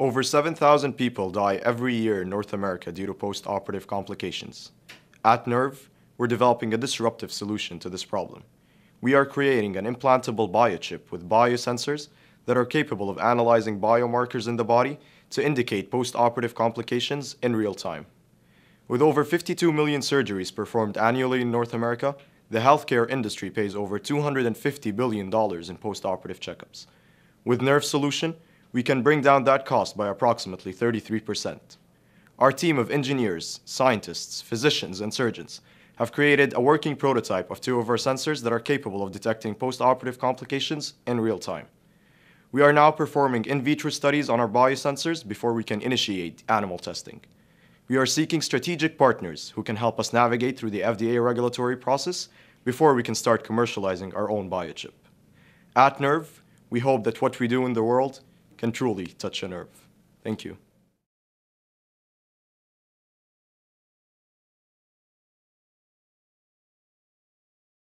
Over 7,000 people die every year in North America due to post-operative complications. At NERv, we're developing a disruptive solution to this problem. We are creating an implantable biochip with biosensors that are capable of analyzing biomarkers in the body to indicate post-operative complications in real time. With over 52 million surgeries performed annually in North America, the healthcare industry pays over $250 billion in post-operative checkups. With NERv Solution, we can bring down that cost by approximately 33%. Our team of engineers, scientists, physicians, and surgeons have created a working prototype of two of our sensors that are capable of detecting post-operative complications in real time. We are now performing in vitro studies on our biosensors before we can initiate animal testing. We are seeking strategic partners who can help us navigate through the FDA regulatory process before we can start commercializing our own biochip. At NERv, we hope that what we do in the world can truly touch a nerve. Thank you.